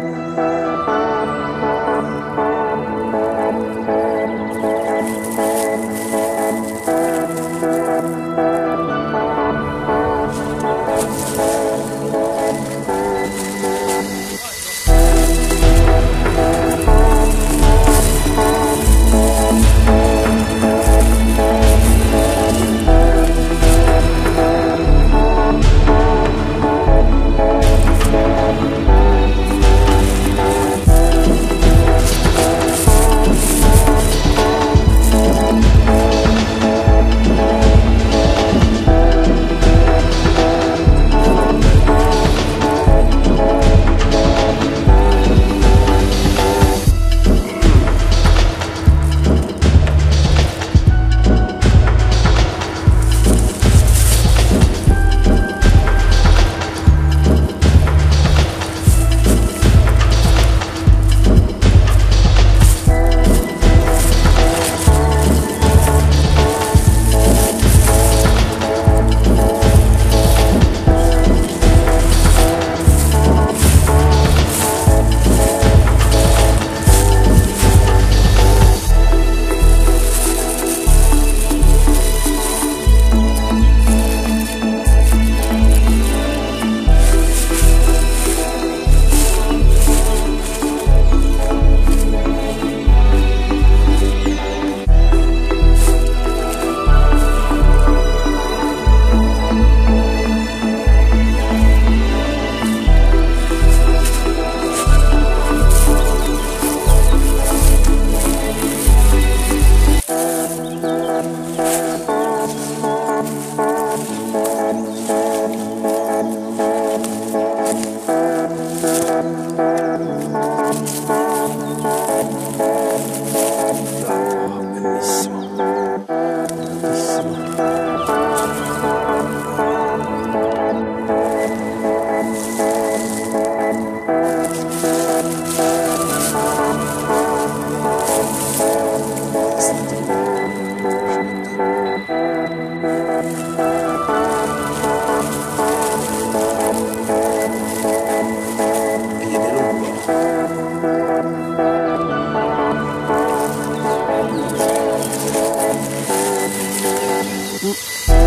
Música Música